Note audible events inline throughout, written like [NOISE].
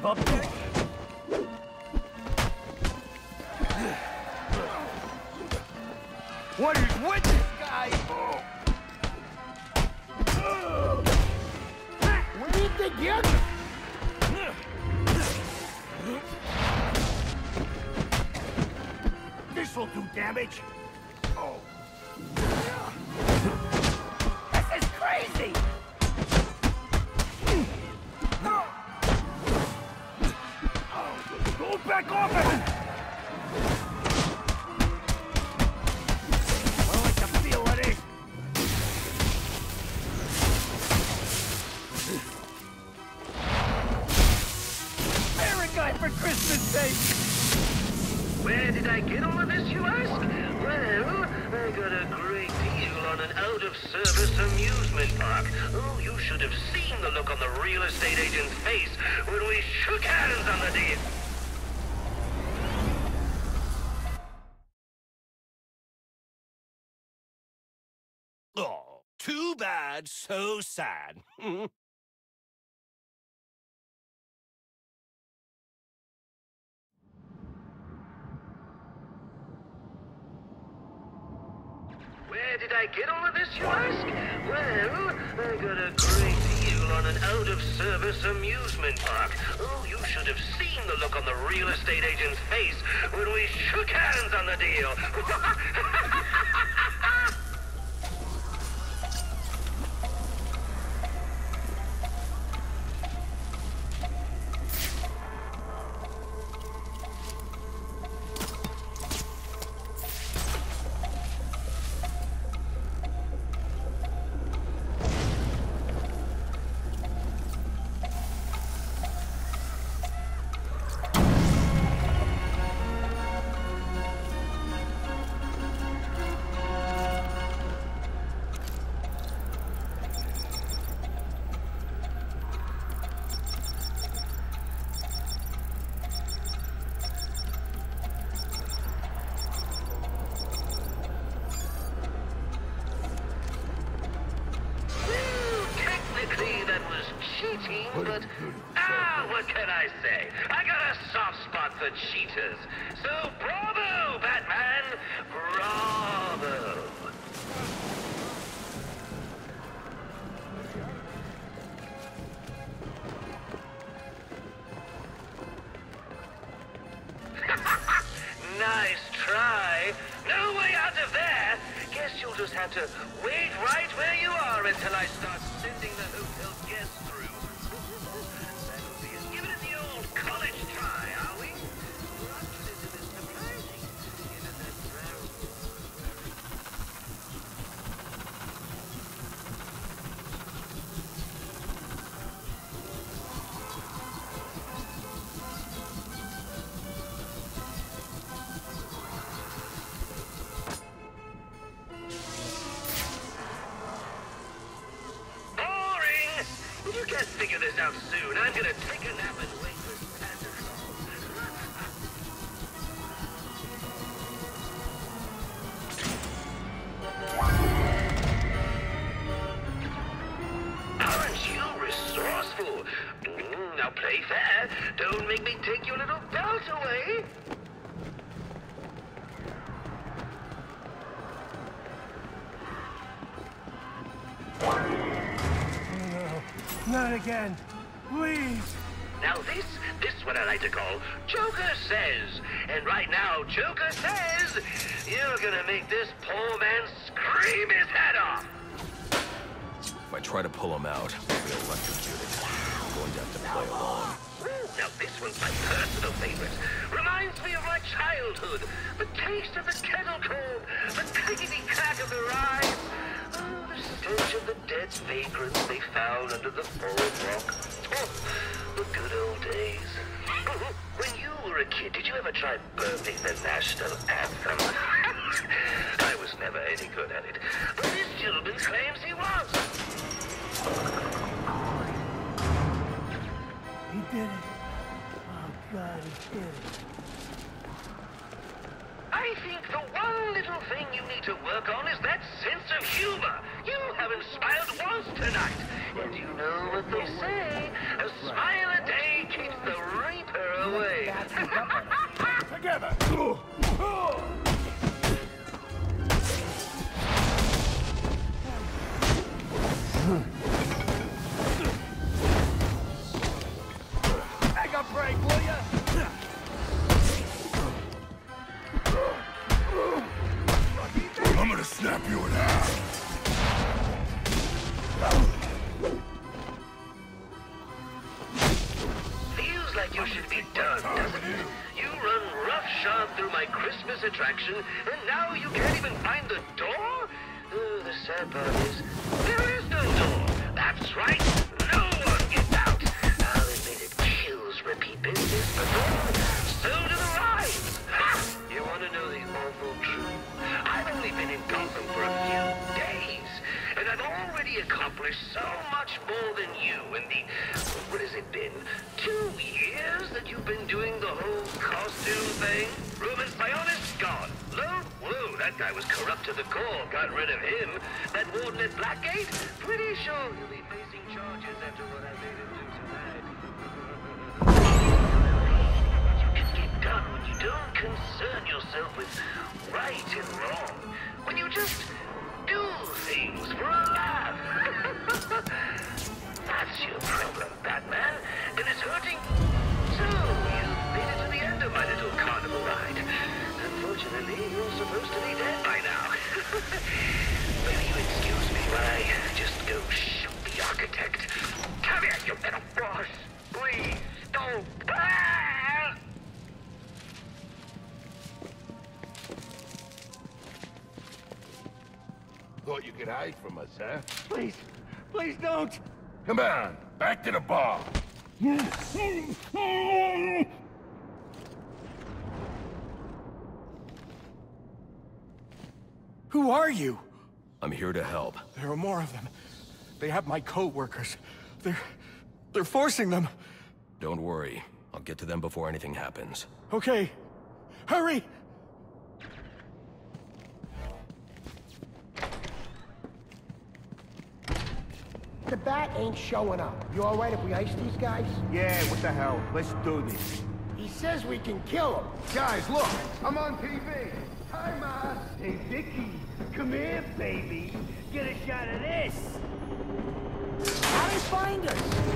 give up? Christmas sake! Where did I get all of this, you ask? Well, I got a great deal on an out-of-service amusement park. Oh, you should have seen the look on the real estate agent's face when we shook hands on the deal. Oh, too bad, so sad. [LAUGHS] Where did I get all of this, you ask? Well, I got a great deal on an out-of-service amusement park. Oh, you should have seen the look on the real estate agent's face when we shook hands on the deal. [LAUGHS] again. Please. Now this, this what I like to call Joker Says. And right now, Joker Says, you're gonna make this poor man scream his head off. If I try to pull him out, I'll be electrocuted. I'm going to have to play along. Now this one's my personal favorite. Reminds me of my childhood. The taste of the kettle corn, the clickety clack of the rye. The stench of the dead vagrants they found under the boardwalk. Oh, the good old days. [LAUGHS] When you were a kid, did you ever try burping the national anthem? [LAUGHS] I was never any good at it. But this gentleman claims he was. He did it. Oh, God, he did it. The one little thing you need to work on is that sense of humor. You haven't smiled once tonight. And you know what they say, a smile a day keeps the reaper away. [LAUGHS] Together! [LAUGHS] snap you in half! Feels like you should be done, doesn't it? You run roughshod through my Christmas attraction, Will you excuse me while I just go shoot the architect? Come here, you little boss. Please, don't. Ah! Thought you could hide from us, huh? Please, please don't. Come on, back to the bar. Who are you? I'm here to help. There are more of them. They have my co-workers. They're... they're forcing them. Don't worry. I'll get to them before anything happens. Okay. Hurry! The bat ain't showing up. You all right if we ice these guys? Yeah, what the hell? Let's do this. He says we can kill him. Guys, look! I'm on TV! Hi, Ma. Hey, Vicky. Come here, baby. Get a shot of this. How'd he find us?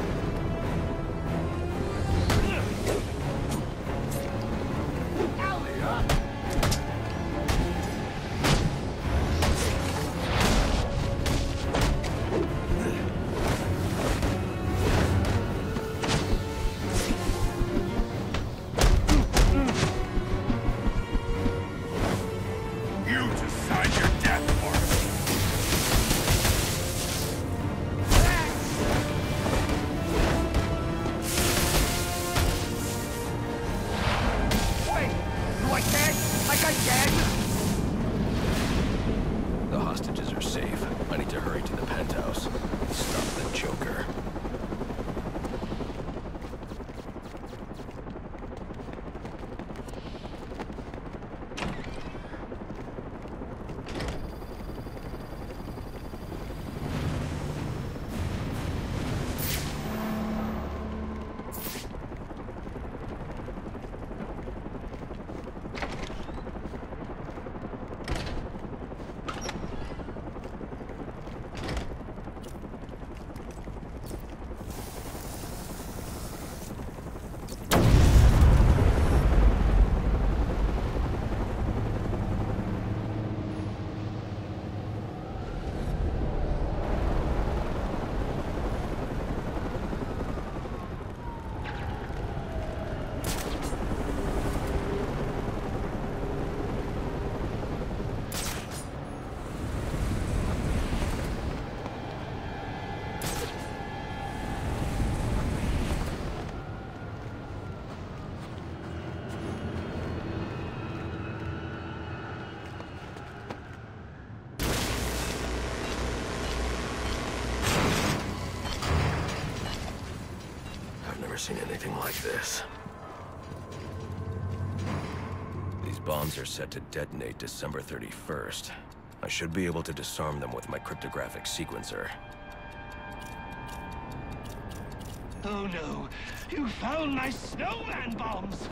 Seen anything like this. These bombs are set to detonate December 31st. I should be able to disarm them with my cryptographic sequencer. Oh no! You found my snowman bombs!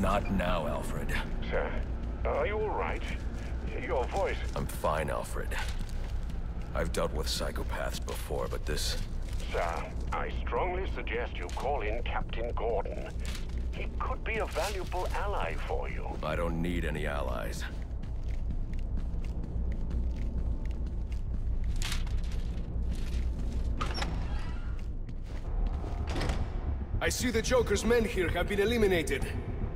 Not now, Alfred. Sir, are you all right? Your voice... I'm fine, Alfred. I've dealt with psychopaths before, but this... Sir, I strongly suggest you call in Captain Gordon. He could be a valuable ally for you. I don't need any allies. I see the Joker's men here have been eliminated.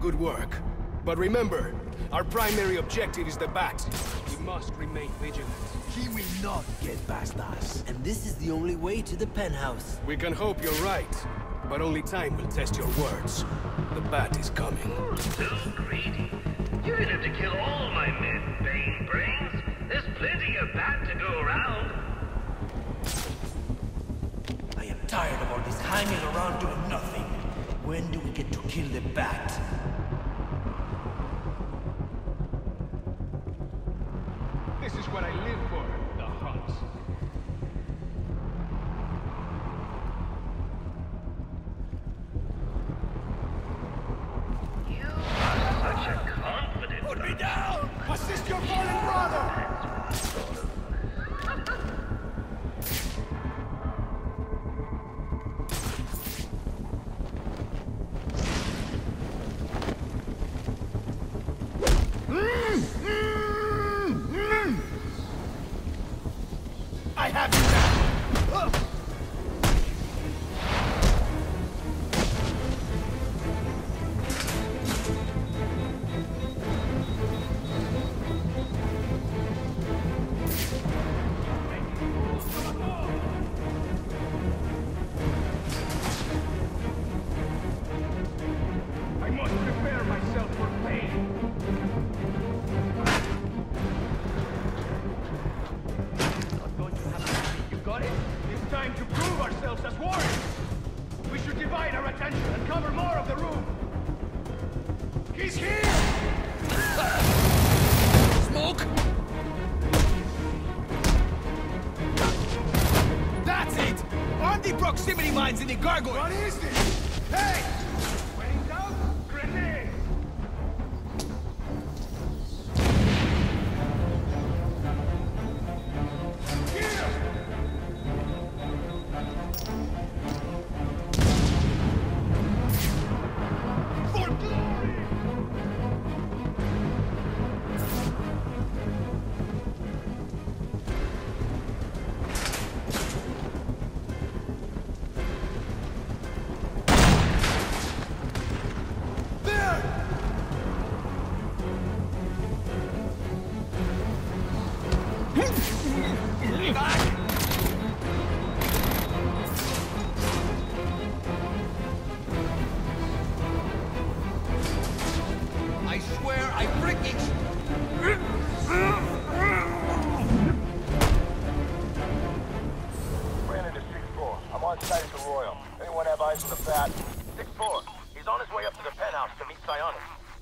Good work. But remember, our primary objective is the Bat. We must remain vigilant. He will not get past us. And this is the only way to the penthouse. We can hope you're right, but only time will test your words. The Bat is coming. So greedy. You're gonna have to kill all my men, Bane Brains. There's plenty of Bat to go around. I am tired of all this hanging around doing nothing. When do we get to kill the Bat? Good morning! the proximity mines in the gargoyle! What is this? Hey!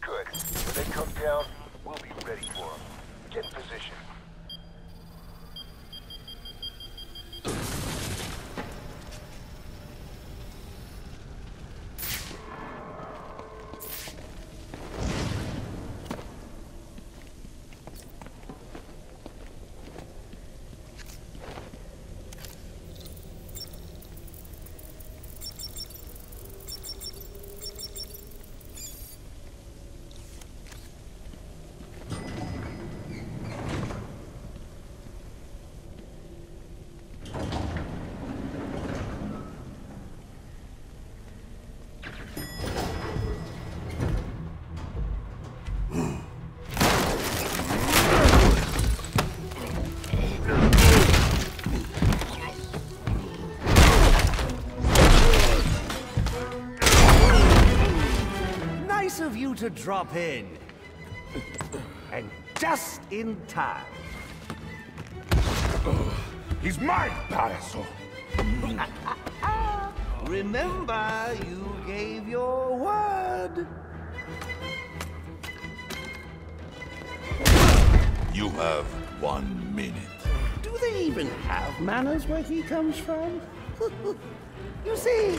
Good. When they come down, we'll be ready for them. Get in position. To drop in. And just in time. He's mine, payaso. [LAUGHS] Remember, you gave your word. You have one minute. Do they even have manners where he comes from? [LAUGHS] you see,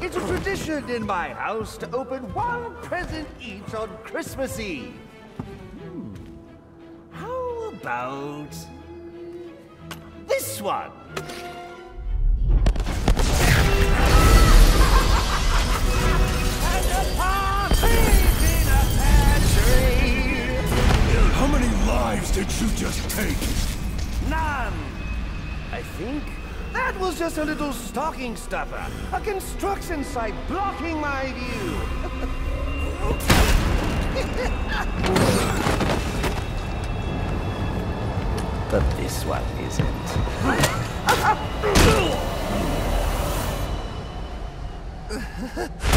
it's a tradition in my house to open one present each on Christmas Eve. Hmm. How about this one? And a partridge in a pear. How many lives did you just take? None. I think that was just a little stocking stuffer. A construction site blocking my view. [LAUGHS] but this one isn't. [LAUGHS]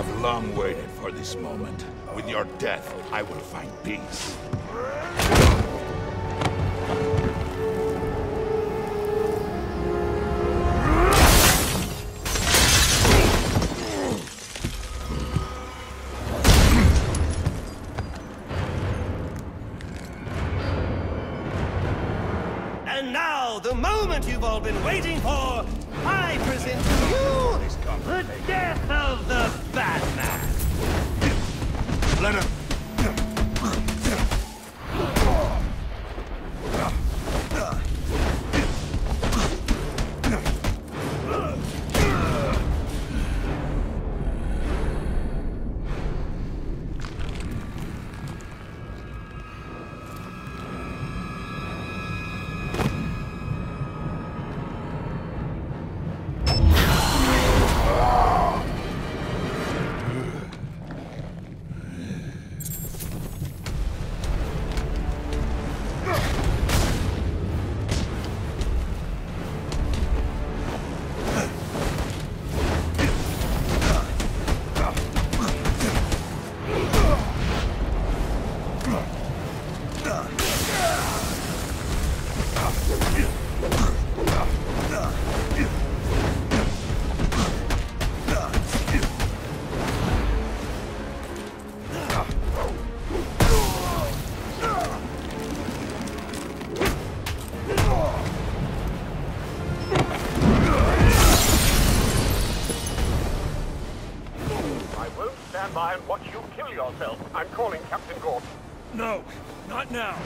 I've long waited for this moment. With your death, I will find peace. Now?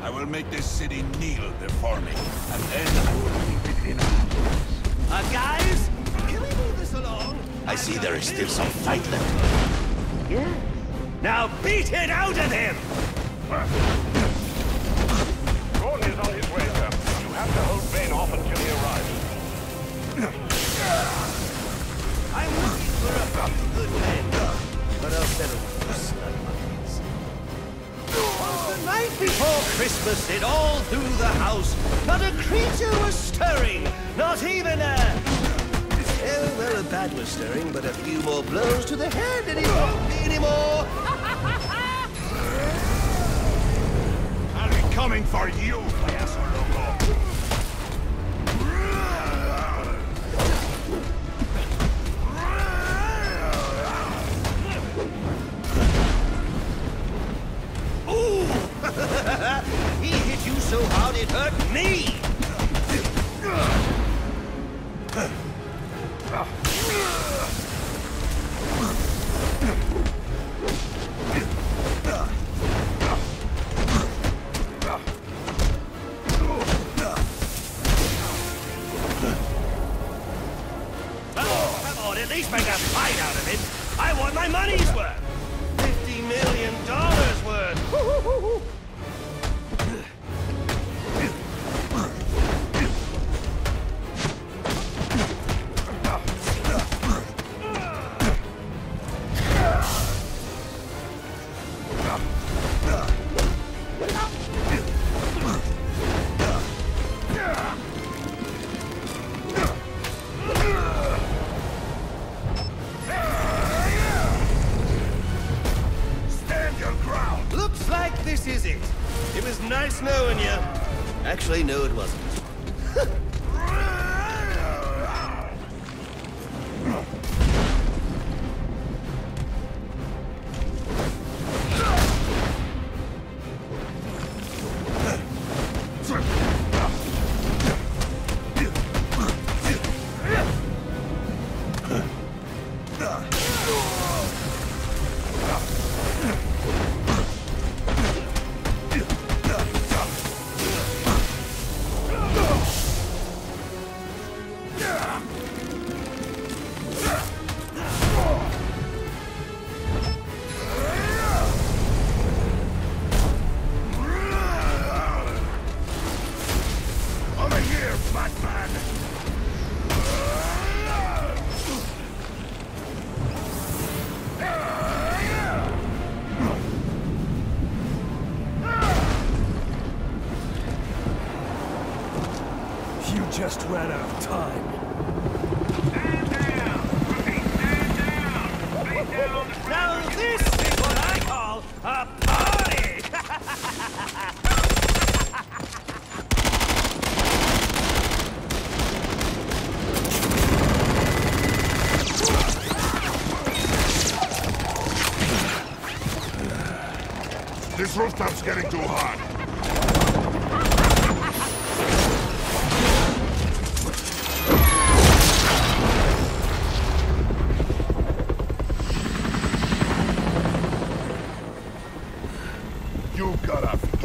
I will make this city kneel before me, and then I will leave it in our uh, guys, can we move this along? I, I see there is still some fight left. Yeah. Now beat it out of him! out of it. I want my money's worth. just ran out of time. You got a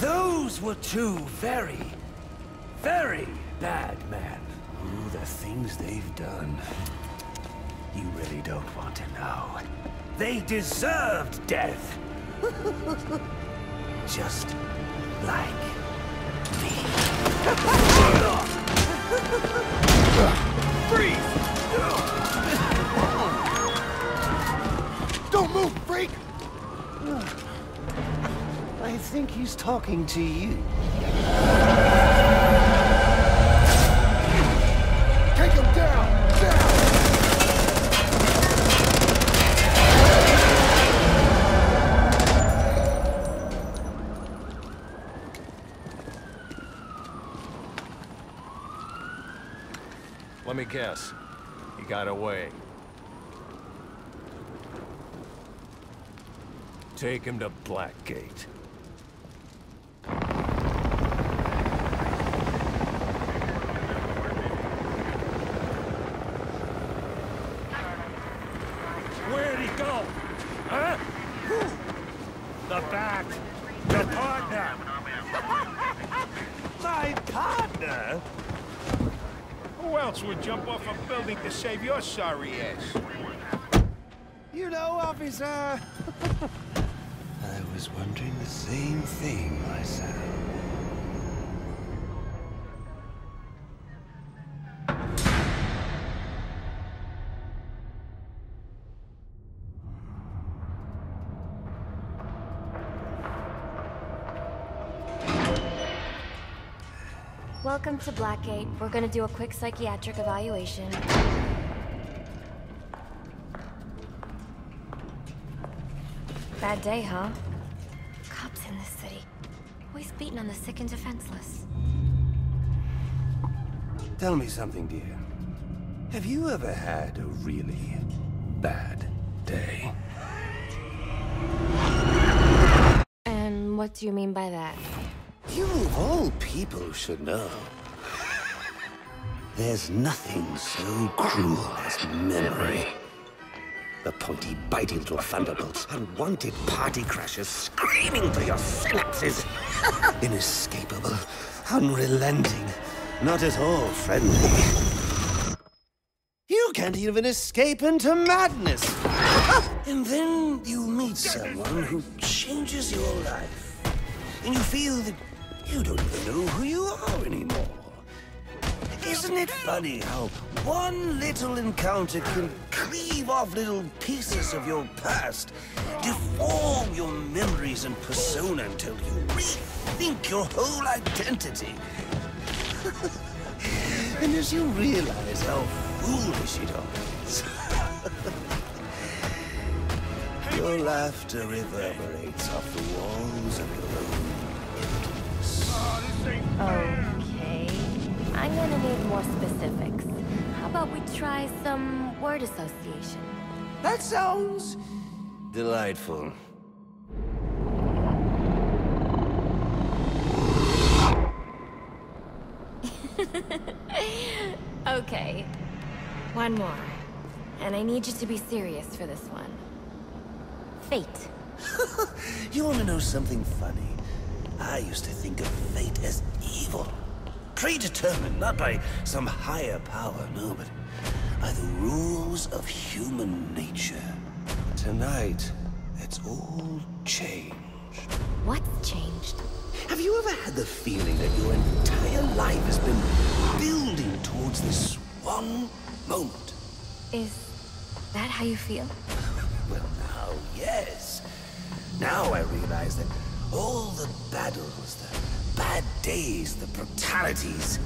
Those were two very, very bad men. Ooh, the things they've done. You really don't want to know. They deserved death. [LAUGHS] Just like me. Freeze! Don't move, freak! I think he's talking to you. Take him down! Down! Let me guess. He got away. Take him to Blackgate. Where'd he go? Huh? The bat. The partner. My partner? Who else would jump off a building to save your sorry ass? You know, officer. [LAUGHS] I was wondering the same thing myself. Welcome to Blackgate. We're gonna do a quick psychiatric evaluation. Bad day, huh? Cops in this city. Always beating on the sick and defenseless. Tell me something, dear. Have you ever had a really bad day? And what do you mean by that? You of all people should know. There's nothing so cruel as memory. The pointy, bitey little thunderbolts, unwanted party crashers screaming through your synapses. [LAUGHS] Inescapable, unrelenting, not at all friendly. You can't even escape into madness. [LAUGHS] and then you meet someone who changes your life. And you feel that you don't even know who you are anymore. Isn't it funny how one little encounter can cleave off little pieces of your past, deform your memories and persona until you rethink your whole identity? [LAUGHS] and as you realize how foolish it all is, your laughter reverberates off the walls of your Okay. I'm gonna need more specifics. How about we try some word association? That sounds delightful. [LAUGHS] Okay. One more. And I need you to be serious for this one. Fate. [LAUGHS] You want to know something funny? I used to think of fate as evil. Predetermined, not by some higher power, no, but by the rules of human nature. Tonight, it's all changed. What's changed? Have you ever had the feeling that your entire life has been building towards this one moment? Is that how you feel? [LAUGHS] Well, now, yes. Now I realize that all the battles, the bad days, the brutalities,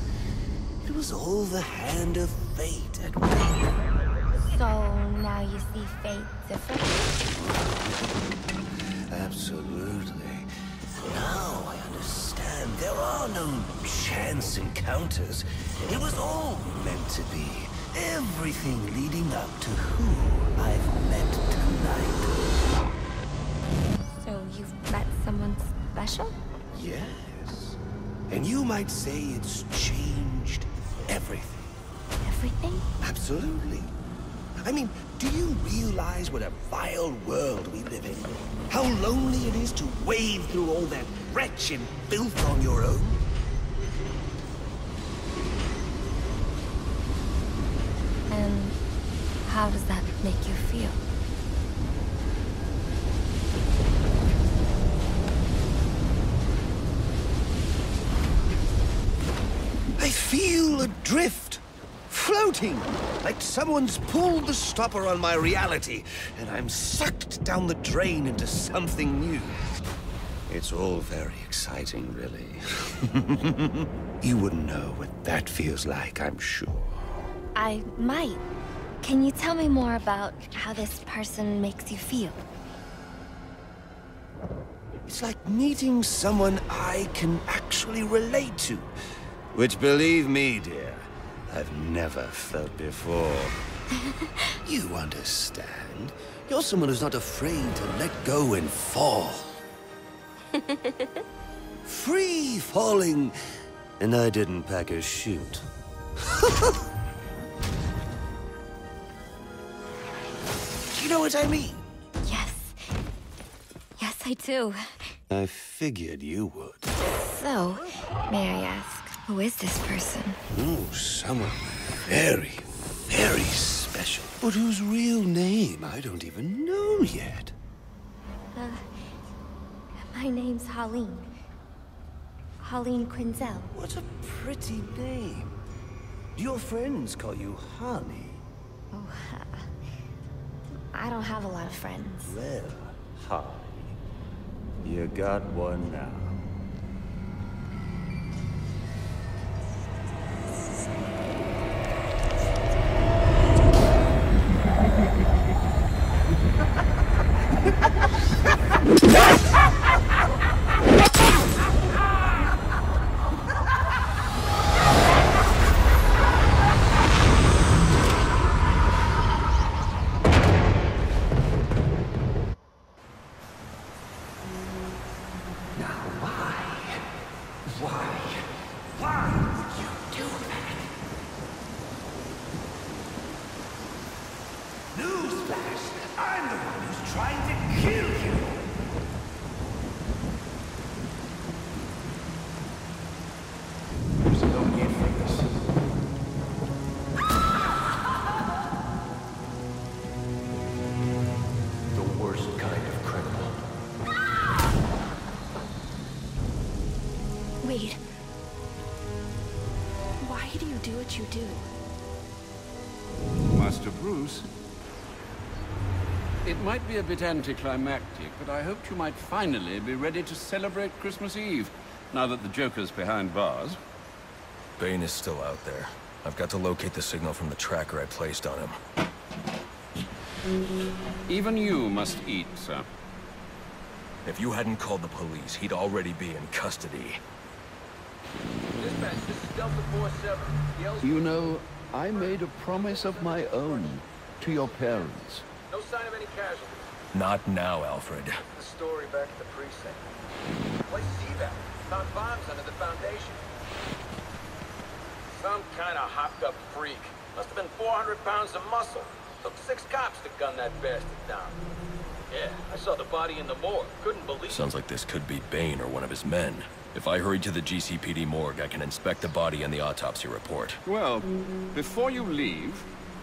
it was all the hand of fate at work. So now you see fate differently? Absolutely. Now I understand. There are no chance encounters. It was all meant to be. Everything leading up to who I've met tonight. You've met someone special? Yes. And you might say it's changed everything. Everything? Absolutely. I mean, do you realize what a vile world we live in? How lonely it is to wade through all that wretched filth on your own? And how does that make you feel? I feel adrift, floating, like someone's pulled the stopper on my reality, and I'm sucked down the drain into something new. It's all very exciting, really. [LAUGHS] you wouldn't know what that feels like, I'm sure. I might. Can you tell me more about how this person makes you feel? It's like meeting someone I can actually relate to. Which, believe me, dear, I've never felt before. [LAUGHS] you understand. You're someone who's not afraid to let go and fall. [LAUGHS] Free falling, and I didn't pack a chute. [LAUGHS] you know what I mean? Yes. Yes, I do. I figured you would. So, may I ask, who is this person? Oh, someone very, very special. But whose real name I don't even know yet. Uh, my name's Harleen. Harleen Quinzel. What a pretty name. Do your friends call you Harley? Oh, I don't have a lot of friends. Well, Harley, you got one. Now do what you do? Master Bruce, it might be a bit anticlimactic, but I hoped you might finally be ready to celebrate Christmas Eve, now that the Joker's behind bars. Bane is still out there. I've got to locate the signal from the tracker I placed on him. Even you must eat, sir. If you hadn't called the police, he'd already be in custody. Dispatch, this is Delta 47. You know, I made a promise of my own to your parents. No sign of any casualties. Not now, Alfred. The story back at the precinct. Place see that? Found bombs under the foundation. Some kind of hopped-up freak. Must have been 400 pounds of muscle. Took six cops to gun that bastard down. Yeah, I saw the body in the morgue. Couldn't believe it. Sounds like this could be Bane or one of his men. If I hurry to the GCPD morgue, I can inspect the body and the autopsy report. Well, before you leave,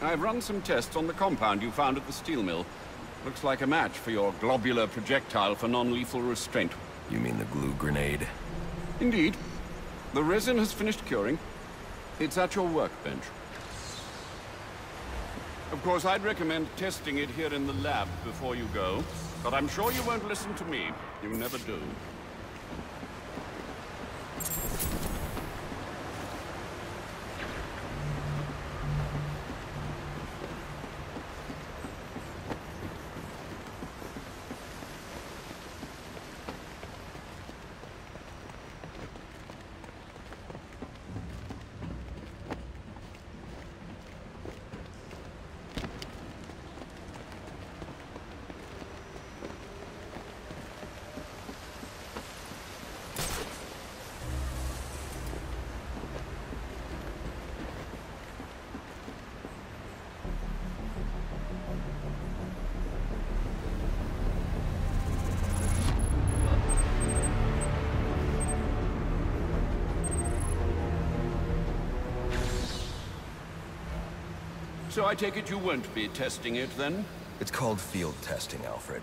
I've run some tests on the compound you found at the steel mill. Looks like a match for your globular projectile for non-lethal restraint. You mean the glue grenade? Indeed. The resin has finished curing. It's at your workbench. Of course, I'd recommend testing it here in the lab before you go, but I'm sure you won't listen to me. You never do. I take it you won't be testing it, then? It's called field testing, Alfred.